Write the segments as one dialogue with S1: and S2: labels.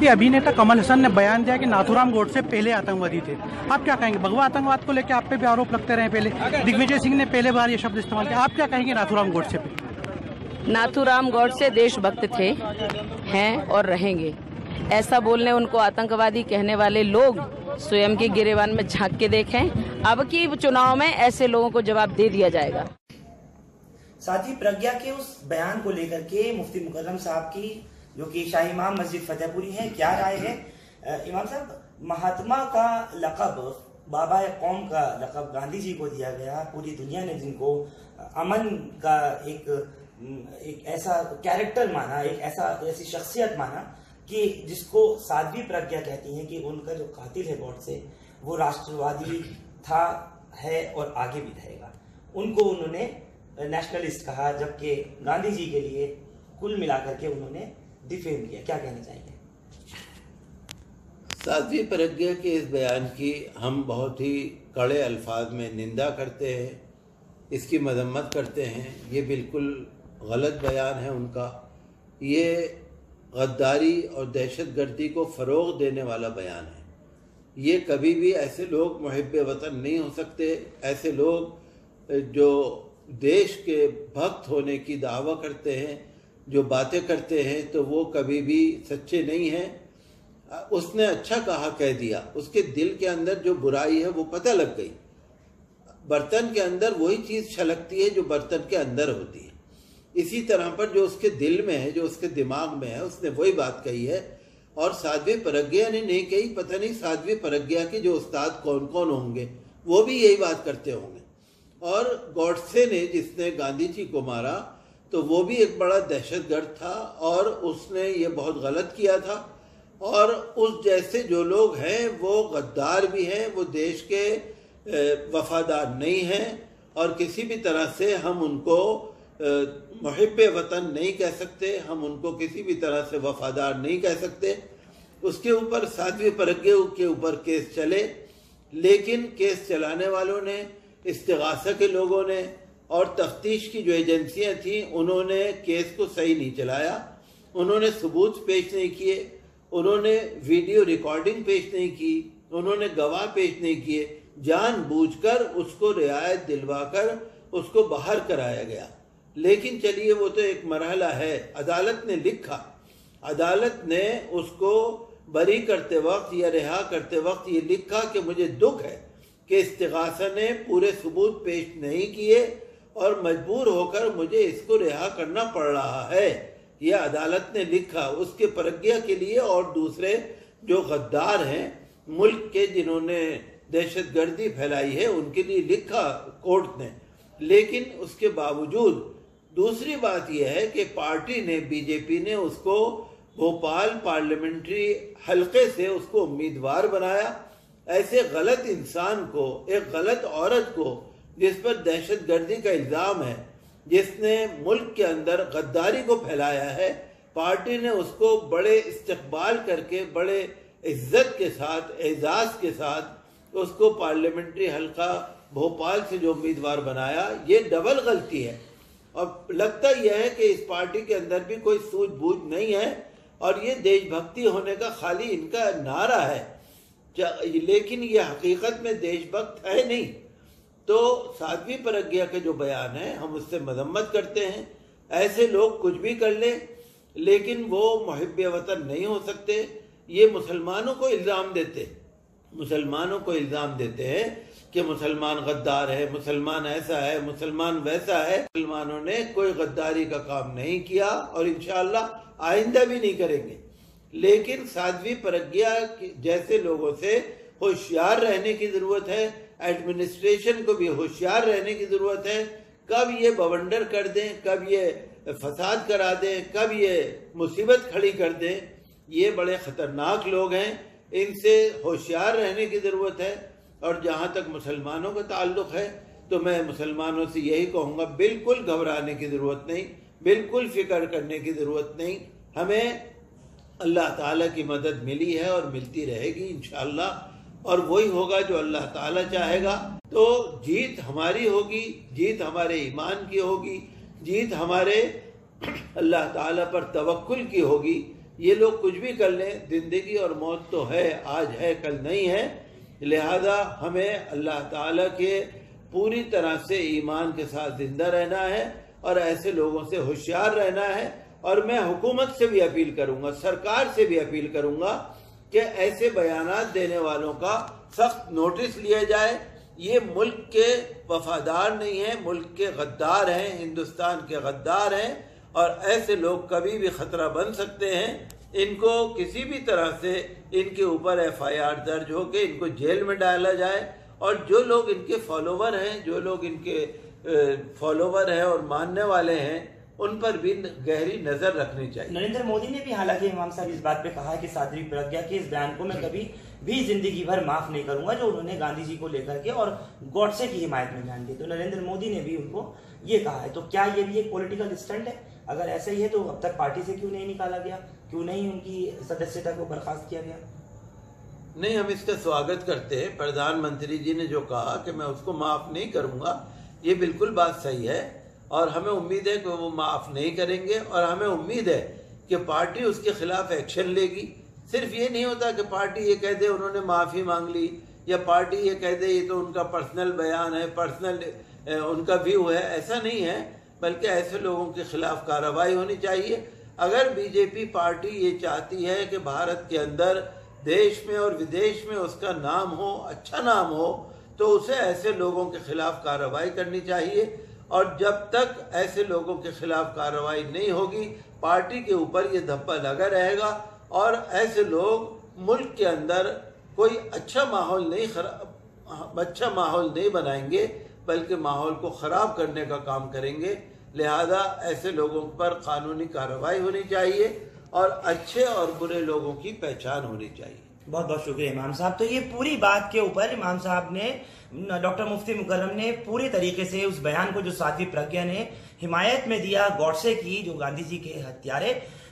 S1: ये अभिनेता कमल हसन ने बयान दिया कि नाथुराम गोडसे पहले आतंकवादी थे। आप क्या कहेंगे? भगवा आतंकवाद को लेकर आप पे भी आरोप लगते रहे पहले। दिग्विजय सिंह ने पहले बार ये शब्द इस्तेमाल किया। आप क्या कहेंगे नाथुराम गोडसे पे
S2: नाथुराम गौडसे देशभक्त थे हैं और रहेंगे। ऐसा बोलने उनको आतंकवादी कहने वाले लोग स्वयं के गिरेवान में झाँक के देखें। अब की चुनाव में ऐसे लोगों को जवाब दे दिया जाएगा।
S3: साथ ही प्रज्ञा के उस बयान को लेकर के मुफ्ती मुकर्रम साहब की जो कि शाही इमाम मस्जिद फतेहपुरी है, क्या राय है? इमाम साहब, महात्मा का लकब, बाबा कौम का लकब गांधी जी को दिया गया, पूरी दुनिया ने जिनको अमन का एक एक ऐसा कैरेक्टर माना, एक ऐसा, ऐसी शख्सियत माना कि जिसको साध्वी प्रज्ञा कहती हैं कि उनका जो कातिल है गॉड से, वो राष्ट्रवादी था, है और आगे भी रहेगा। उनको उन्होंने नेशनलिस्ट कहा, जबकि गांधी जी के लिए कुल मिलाकर के उन्होंने डिफेम किया, क्या कहना चाहेंगे?
S4: साध्वी प्रज्ञा के इस बयान की हम बहुत ही कड़े अल्फाज में निंदा करते हैं, इसकी मजम्मत करते हैं, ये बिल्कुल गलत बयान है उनका। ये गद्दारी और दहशत गर्दी को फ़रोग देने वाला बयान है। ये कभी भी ऐसे लोग महब वतन नहीं हो सकते, ऐसे लोग जो देश के भक्त होने की दावा करते हैं जो बातें करते हैं तो वो कभी भी सच्चे नहीं हैं। उसने अच्छा कहा, कह दिया, उसके दिल के अंदर जो बुराई है, वो पता लग गई। बर्तन के अंदर वही चीज़ छलकती है, जो बर्तन के अंदर होती है। इसी तरह पर जो उसके दिल में है, जो उसके दिमाग में है, उसने वही बात कही है। और साध्वी प्रज्ञा ने नहीं कही, पता नहीं साध्वी प्रज्ञा के जो उस्ताद कौन कौन होंगे, वो भी यही बात करते होंगे। और गॉडसे ने जिसने गांधी जी को मारा तो वो भी एक बड़ा दहशतगर्द था और उसने ये बहुत गलत किया था। और उस जैसे जो लोग हैं, वो गद्दार भी हैं, वो देश के वफादार नहीं हैं और किसी भी तरह से हम उनको महब वतन नहीं कह सकते, हम उनको किसी भी तरह से वफादार नहीं कह सकते। उसके ऊपर, सातवीं प्रज्ञा के ऊपर केस चले, लेकिन केस चलाने वालों ने, इस्तगासा के लोगों ने और तफ्तीश की जो एजेंसियाँ थी, उन्होंने केस को सही नहीं चलाया, उन्होंने सबूत पेश नहीं किए, उन्होंने वीडियो रिकॉर्डिंग पेश नहीं की, उन्होंने गवाह पेश नहीं किए, जानबूझकर उसको रियायत दिलवाकर उसको बाहर कराया गया। लेकिन चलिए, वो तो एक मरहला है। अदालत ने लिखा, अदालत ने उसको बरी करते वक्त या रिहा करते वक्त ये लिखा कि मुझे दुख है कि इस्तगासा ने पूरे सबूत पेश नहीं किए और मजबूर होकर मुझे इसको रिहा करना पड़ रहा है। यह अदालत ने लिखा। उसके प्रज्ञा के लिए और दूसरे जो गद्दार हैं, मुल्क के जिन्होंने दहशत गर्दी फैलाई है, उनके लिए लिखा कोर्ट ने। लेकिन उसके बावजूद, दूसरी बात यह है कि पार्टी ने, बीजेपी ने उसको भोपाल पार्लियामेंट्री हलके से उसको उम्मीदवार बनाया। ऐसे गलत इंसान को, एक गलत औरत को जिस पर दहशत गर्दी का इल्ज़ाम है, जिसने मुल्क के अंदर गद्दारी को फैलाया है, पार्टी ने उसको बड़े इस्तकबाल करके, बड़े इज़्ज़त के साथ, एजाज के साथ उसको पार्लियामेंट्री हलका भोपाल से जो उम्मीदवार बनाया, ये डबल गलती है। और लगता यह है कि इस पार्टी के अंदर भी कोई सूझबूझ नहीं है और ये देशभक्ति होने का खाली इनका नारा है। लेकिन ये हकीकत में देशभक्त है नहीं। तो साध्वी प्रज्ञा के जो बयान है, हम उससे मजम्मत करते हैं। ऐसे लोग कुछ भी कर लें, लेकिन वो महब वतन नहीं हो सकते। ये मुसलमानों को इल्ज़ाम देते मुसलमानों को इल्ज़ाम देते हैं कि मुसलमान गद्दार है, मुसलमान ऐसा है, मुसलमान वैसा है। मुसलमानों ने कोई गद्दारी का काम नहीं किया और इनशाला आइंदा भी नहीं करेंगे। लेकिन साध्वी प्रज्ञा जैसे लोगों से होशियार रहने की ज़रूरत है एडमिनिस्ट्रेशन को भी होशियार रहने की ज़रूरत है। कब ये बवंडर कर दें, कब ये फसाद करा दें, कब ये मुसीबत खड़ी कर दें, ये बड़े खतरनाक लोग हैं। इनसे होशियार रहने की ज़रूरत है और जहाँ तक मुसलमानों का ताल्लुक़ है तो मैं मुसलमानों से यही कहूँगा, बिल्कुल घबराने की ज़रूरत नहीं, बिल्कुल फ़िक्र करने की ज़रूरत नहीं। हमें अल्लाह ताला की मदद मिली है और मिलती रहेगी इन और वही होगा जो अल्लाह ताला चाहेगा। तो जीत हमारी होगी, जीत हमारे ईमान की होगी, जीत हमारे अल्लाह ताला पर तवक्कुल की होगी। ये लोग कुछ भी कर लें, ज़िंदगी और मौत तो है, आज है, कल नहीं है। लिहाजा हमें अल्लाह ताला के पूरी तरह से ईमान के साथ ज़िंदा रहना है और ऐसे लोगों से होशियार रहना है। और मैं हुकूमत से भी अपील करूँगा, सरकार से भी अपील करूँगा कि ऐसे बयान देने वालों का सख्त नोटिस लिया जाए, ये मुल्क के वफादार नहीं है, मुल्क के गद्दार हैं, हिंदुस्तान के गद्दार हैं, और ऐसे लोग कभी भी खतरा बन सकते हैं। इनको किसी भी तरह से इनके ऊपर एफ़ आई आर दर्ज हो के इनको जेल में डाला जाए, और जो लोग इनके फॉलोवर हैं, जो लोग इनके फॉलोवर हैं और मानने वाले हैं उन पर भी गहरी नज़र रखनी चाहिए।
S3: नरेंद्र मोदी ने भी हालाँकि इमाम साहब इस बात पे कहा है कि साध्वी प्रज्ञा के इस बयान को मैं कभी भी ज़िंदगी भर माफ़ नहीं करूँगा जो उन्होंने गांधी जी को लेकर के और गॉडसे की हिमायत में बयान दिया। तो नरेंद्र मोदी ने भी उनको ये कहा है। तो क्या ये भी एक पोलिटिकल स्टंट है? अगर ऐसा ही है तो अब तक पार्टी से क्यों नहीं निकाला गया? क्यों नहीं उनकी सदस्यता को बर्खास्त किया गया?
S4: नहीं हम इसका स्वागत करते हैं। प्रधानमंत्री जी ने जो कहा कि मैं उसको माफ़ नहीं करूँगा ये बिल्कुल बात सही है। और हमें उम्मीद है कि वो माफ़ नहीं करेंगे और हमें उम्मीद है कि पार्टी उसके खिलाफ एक्शन लेगी। सिर्फ़ ये नहीं होता कि पार्टी ये कह दे उन्होंने माफ़ी मांग ली, या पार्टी ये कह दे ये तो उनका पर्सनल बयान है, पर्सनल उनका व्यू है। ऐसा नहीं है, बल्कि ऐसे लोगों के खिलाफ कार्रवाई होनी चाहिए। अगर बीजेपी पार्टी ये चाहती है कि भारत के अंदर देश में और विदेश में उसका नाम हो अच्छा नाम हो तो उसे ऐसे लोगों के खिलाफ कार्रवाई करनी चाहिए। और जब तक ऐसे लोगों के खिलाफ कार्रवाई नहीं होगी, पार्टी के ऊपर ये धब्बा लगा रहेगा और ऐसे लोग मुल्क के अंदर कोई अच्छा माहौल नहीं खराब अच्छा माहौल नहीं बनाएँगे, बल्कि माहौल को ख़राब करने का काम करेंगे। लिहाजा ऐसे लोगों पर कानूनी कार्रवाई होनी चाहिए और अच्छे और बुरे लोगों की पहचान होनी चाहिए।
S3: बहुत बहुत शुक्रिया इमाम साहब। तो ये पूरी बात के ऊपर इमाम साहब ने, डॉक्टर मुफ्ती मुकर्रम ने पूरे तरीके से उस बयान को जो साध्वी प्रज्ञा ने हिमायत में दिया गौडसे की, जो गांधी जी के हत्यारे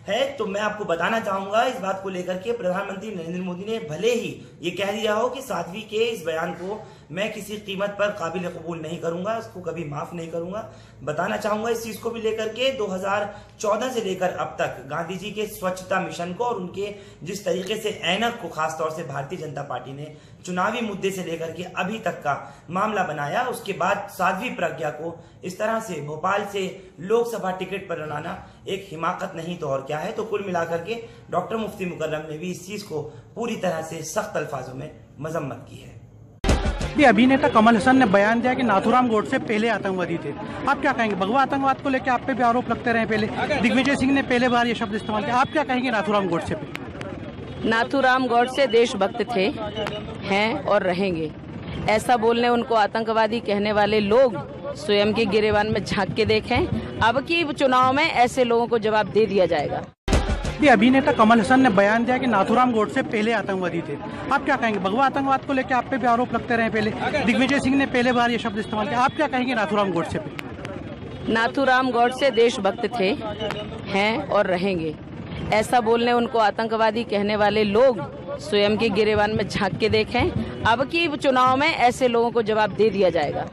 S3: है। तो मैं आपको बताना चाहूँगा, इस बात को लेकर के प्रधानमंत्री नरेंद्र मोदी ने भले ही ये कह दिया हो कि साध्वी के इस बयान को मैं किसी कीमत पर काबिल कबूल नहीं करूँगा उसको कभी माफ़ नहीं करूँगा। बताना चाहूँगा इस चीज़ को भी लेकर के 2014 से लेकर अब तक गांधी जी के स्वच्छता मिशन को और उनके जिस तरीके से ऐनक को खासतौर से भारतीय जनता पार्टी ने चुनावी मुद्दे से लेकर के अभी तक का मामला बनाया, उसके बाद साध्वी प्रज्ञा को इस तरह से भोपाल से लोकसभा टिकट पर लड़ाना एक हिमाकत नहीं तो और क्या है? तो कुल मिलाकर के डॉक्टर मुफ्ती मुकर्रम ने भी इस चीज़ को पूरी तरह से सख्त अल्फाजों में मजम्मत की है।
S1: भी अभिनेता कमल हसन ने बयान दिया कि नाथुराम गोडसे पहले आतंकवादी थे। आप क्या कहेंगे? भगवा आतंकवाद को लेकर आप पे भी आरोप लगते रहे पहले। दिग्विजय सिंह ने पहले बार ये शब्द इस्तेमाल किया। आप क्या कहेंगे नाथुराम गोडसे पे?
S2: नाथुराम गौडसे देशभक्त थे, हैं और रहेंगे। ऐसा बोलने उनको आतंकवादी कहने वाले लोग स्वयं के गिरेवान में झाँक के देखें। अब की चुनाव में ऐसे लोगों को जवाब दे दिया जाएगा।
S1: भी अभिनेता कमल हसन ने बयान दिया कि नाथुराम गोडसे पहले आतंकवादी थे। आप क्या कहेंगे? भगवा आतंकवाद को लेकर आप पे भी आरोप लगते रहे पहले। दिग्विजय सिंह ने पहले बार ये शब्द इस्तेमाल किया। आप क्या कहेंगे नाथुराम गोडसे पे
S2: नाथुराम गौडसे देशभक्त थे, हैं और रहेंगे। ऐसा बोलने उनको आतंकवादी कहने वाले लोग स्वयं के गिरेवान में झाँक के देखें। अब की चुनाव में ऐसे लोगों को जवाब दे दिया जाएगा।